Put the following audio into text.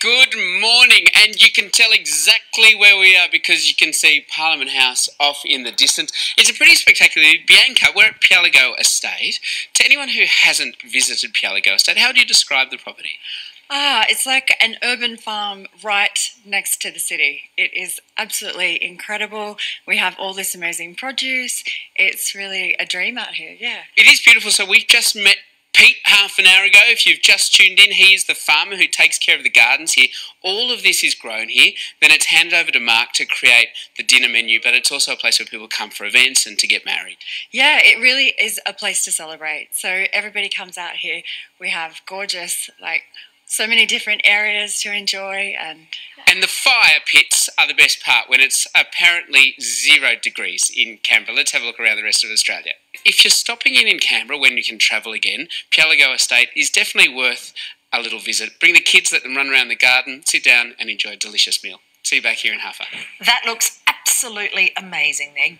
Good morning, and you can tell exactly where we are because you can see Parliament House off in the distance. It's a pretty spectacular. Bianca, we're at Pialligo Estate. To anyone who hasn't visited Pialligo Estate, how do you describe the property? Ah, it's like an urban farm right next to the city. It is absolutely incredible. We have all this amazing produce. It's really a dream out here, yeah. It is beautiful. So we just met Pete half an hour ago. If you've just tuned in, he is the farmer who takes care of the gardens here. All of this is grown here. Then it's handed over to Mark to create the dinner menu, but it's also a place where people come for events and to get married. Yeah, it really is a place to celebrate. So everybody comes out here. We have gorgeous, like, so many different areas to enjoy and and the fire pits are the best part when it's apparently zero degrees in Canberra. Let's have a look around the rest of Australia. If you're stopping in in Canberra when you can travel again, Pialligo Estate is definitely worth a little visit. Bring the kids, let them run around the garden, sit down and enjoy a delicious meal. See you back here in half hour. That looks absolutely amazing there.